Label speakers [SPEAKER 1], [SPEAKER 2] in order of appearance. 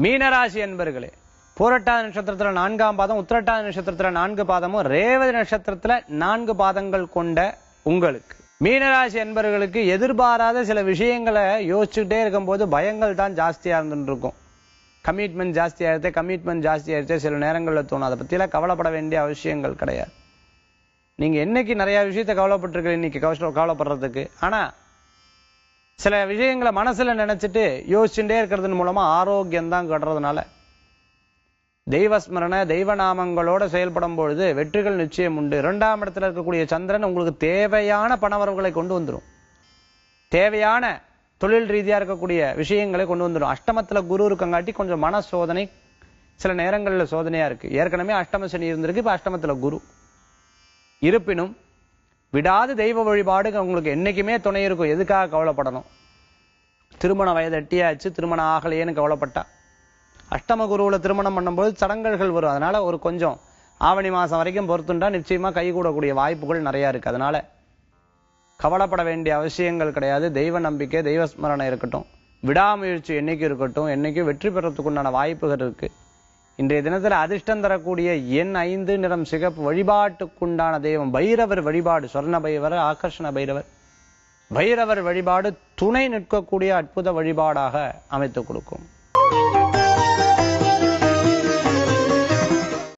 [SPEAKER 1] மீனராசி என்பர்களே பூரட்டாதி நட்சத்திரத்துல நான்காம் பாதம் உத்திரட்டாதி நட்சத்திரத்துல நான்கு பாதமும் ரேவதி நட்சத்திரத்துல நான்கு பாதங்கள் கொண்ட உங்களுக்கு. மீனராசி என்பர்களுக்கு எதிர்பாராத சில விஷயங்களை யோசிச்சுக்கிட்டே இருக்கும்போது பயங்கள் தான் ஜாஸ்தியா இருந்துருக்கும் இருக்கும் கமிட்மெண்ட் ஜாஸ்தி ஆயிடுச்சு கமிட்மெண்ட் ஜாஸ்தி ஆயிடுச்சு சில நேரங்களில் தோணும். அதை பத்தியெல்லாம் கவலைப்பட வேண்டிய அவசியங்கள் கிடையாது. நீங்க என்னைக்கு நிறைய விஷயத்தை கவலைப்பட்டிருக்கீங்க இன்னைக்கு கவலை- கவலைப்படுறதுக்கு ஆனா சில விஷயங்களை மனசுல நினைச்சிட்டு யோசிச்சுட்டே இருக்கிறது மூலமா ஆரோக்கியம் தான் கட்டுறதுனால தெய்வ ஸ்மரண தெய்வ நாமங்களோட செயல்படும் பொழுது வெற்றிகள் நிச்சயம் உண்டு. இரண்டாம் இடத்துல இருக்கக்கூடிய சந்திரன் உங்களுக்கு தேவையான பணவரவுகளை கொண்டு வந்துரும். தேவையான தொழில் ரீதியா இருக்கக்கூடிய விஷயங்களை கொண்டு வந்துடும் அஷ்டமத்துல குரு இருக்கங்காட்டி கொஞ்சம் மன சோதனை சில நேரங்களில் சோதனையா இருக்கு. ஏற்கனவே அஷ்டம சனி இருந்திருக்கு இப்போ அஷ்டமத்துல குரு. இருப்பினும் விடாது தெய்வ வழிபாடு உங்களுக்கு என்னைக்குமே துணை இருக்கும். எதுக்காக கவலைப்படணும்? திருமண வயது எட்டியாச்சு திருமணம் ஆகலையேன்னு கவலைப்பட்டா. அஷ்டம குருவில் திருமணம் பண்ணும்போது சடங்குகள் வரும். அதனால ஒரு கொஞ்சம் ஆவணி மாதம் வரைக்கும் பொறுத்துண்டா நிச்சயமாக கைகூடக்கூடிய வாய்ப்புகள் நிறையா இருக்குது அதனால கவலைப்பட வேண்டிய அவசியங்கள் கிடையாது. தெய்வ நம்பிக்கை தெய்வ ஸ்மரணை இருக்கட்டும். விடாமுயற்சி என்னைக்கு இருக்கட்டும். என்னைக்கும் வெற்றி பெறத்துக்குண்டான வாய்ப்புகள் இருக்குது இன்றைய தினத்துல அதிர்ஷ்டம் தரக்கூடிய எண் ஐந்து நிறம் சிகப்பு வழிபாட்டுக்குண்டான தெய்வம் பைரவர் வழிபாடு சொர்ண பைரவர் ஆகர்ஷண பைரவர். பைரவர் வழிபாடு துணை நிற்கக்கூடிய அற்புத வழிபாடாக அமைத்துக் கொடுக்கும்.